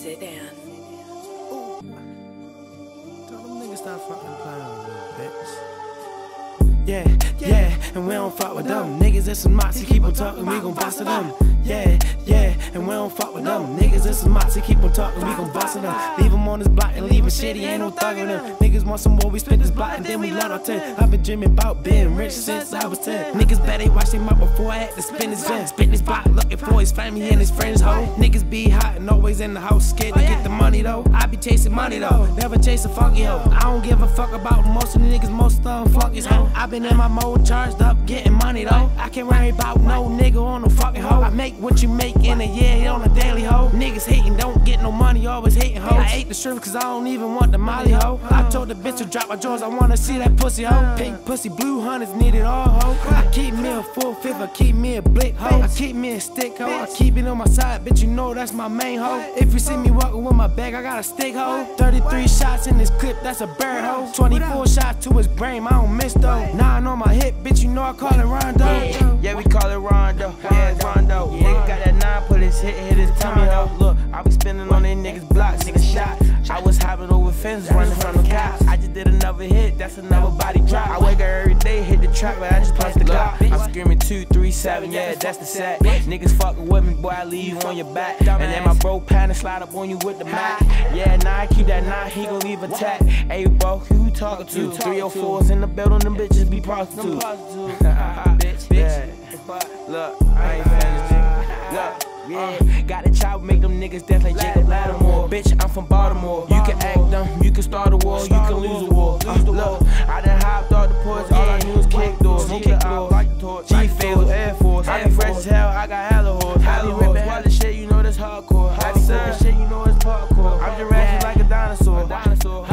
Sedan. Tell them niggas stop fucking playing with me, bitch. Yeah, yeah, and we don't fuck with them. Niggas is some moxie, keep on talking, we gon' bust them. Yeah, yeah, and we don't fuck with them. Niggas is some moxie, keep on talking, we gon' bust them. Leave them on this block and leave a shitty, ain't no thuggin' them. Niggas want some more, we spit this block and then we let our 10. I've been dreaming about being rich since I was 10. Niggas better watch their mouth before I had to spin this van. Spin this block looking his family and his friends, ho. Niggas be hot and always in the house, scared to get the money though. I be chasing money though, never chase a funky hoe. I don't give a fuck about most of the niggas, most of them flunkies, ho. I been in my mode, charged up, getting money though. I can't worry about no nigga on no fucking hoe. I make what you make in a year on a daily hoe. I ate the shrimp cause I don't even want the molly hoe. I told the bitch to drop my drawers, I wanna see that pussy hoe. Pink pussy, blue hunters need it all hoe. I keep me a full fifth, I keep me a blick hoe. I keep me a stick hoe. I keep it on my side, bitch, you know that's my main hoe. If you see me walking with my bag, I got a stick hoe. 33 shots in this clip, that's a bird hoe. 24 shots to his brain, I don't miss though. Nine on my hip, bitch, you know I call it Rondo. Yeah, we call it Rondo. Yeah, it's Rondo. Nigga got that nine, put his hit, hit his over running from the cops. I just did another hit, that's another body drop. I wake up every day, hit the track, but I just punch the Glock. I'm screaming two, three, seven, yeah, that's the set. Niggas fucking with me, boy, I leave you on your back. And then my bro pan and slide up on you with the Mac. Yeah, nah, I keep that nine, he gon' leave a tag. Hey, bro, who you talking to? 304s in the building, them bitches be prostitutes. bitch, bitch. Look, I ain't. Yeah, got a chop, make them niggas dance like Jacob Latimore. Bitch, I'm from Baltimore. You can act dumb, you can start a war, you can lose a war. Uh, look, I done hopped off the porch, all I knew was kick doors. Kick doors, G Fatal Air Force. I be fresh as hell, I got hella horse. I be ripping hella shit, you know that's hardcore. I be shit, you know it's parkour. I'm just ratchet like a dinosaur. Dinosaur.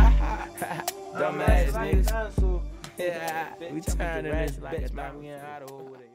Dumbass niggas. Yeah, we turning this bitch, man. We in Idaho with it.